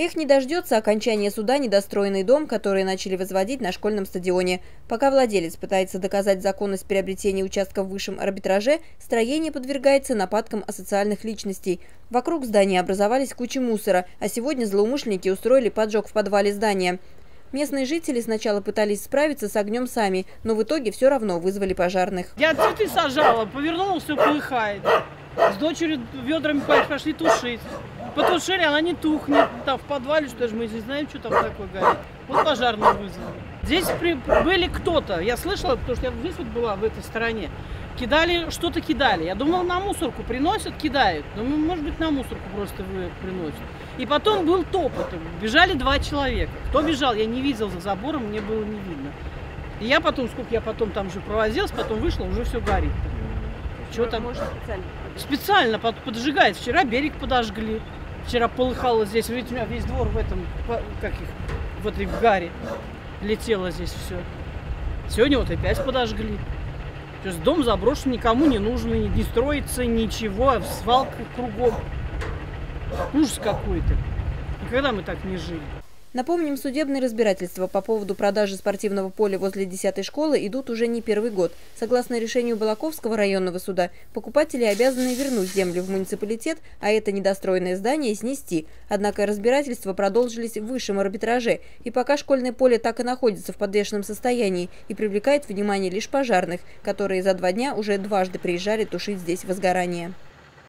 Их не дождется окончания суда недостроенный дом, который начали возводить на школьном стадионе. Пока владелец пытается доказать законность приобретения участков в высшем арбитраже, строение подвергается нападкам асоциальных личностей. Вокруг здания образовались кучи мусора, а сегодня злоумышленники устроили поджог в подвале здания. Местные жители сначала пытались справиться с огнем сами, но в итоге все равно вызвали пожарных. Я цветы сажала, повернулась, все полыхает. С дочерью ведрами пошли тушить. Потушили, она не тухнет. Там в подвале, что же мы не знаем, что там такое горит. Вот пожарные вызвали. Здесь при, были кто-то, я слышала, потому что я здесь вот была, в этой стороне. Кидали, что-то кидали. Я думала, на мусорку приносят, кидают. Думаю, может быть, на мусорку просто приносят. И потом был топот. Бежали два человека. Кто бежал, я не видел за забором, мне было не видно. И я потом, сколько я потом там же провозилась, потом вышла, уже все горит. Что там? Может, специально? Специально поджигает. Вчера берег подожгли. Вчера полыхало здесь. Видите, у меня весь двор в этом, как их, в этой гаре летело здесь все. Сегодня вот опять подожгли. То есть дом заброшен, никому не нужен, не строится ничего, в свалках кругом. Ужас какой-то. Никогда мы так не жили. Напомним, судебные разбирательства по поводу продажи спортивного поля возле 10 школы идут уже не первый год. Согласно решению Балаковского районного суда, покупатели обязаны вернуть землю в муниципалитет, а это недостроенное здание снести. Однако разбирательства продолжились в высшем арбитраже, и пока школьное поле так и находится в подвешенном состоянии и привлекает внимание лишь пожарных, которые за два дня уже дважды приезжали тушить здесь возгорание.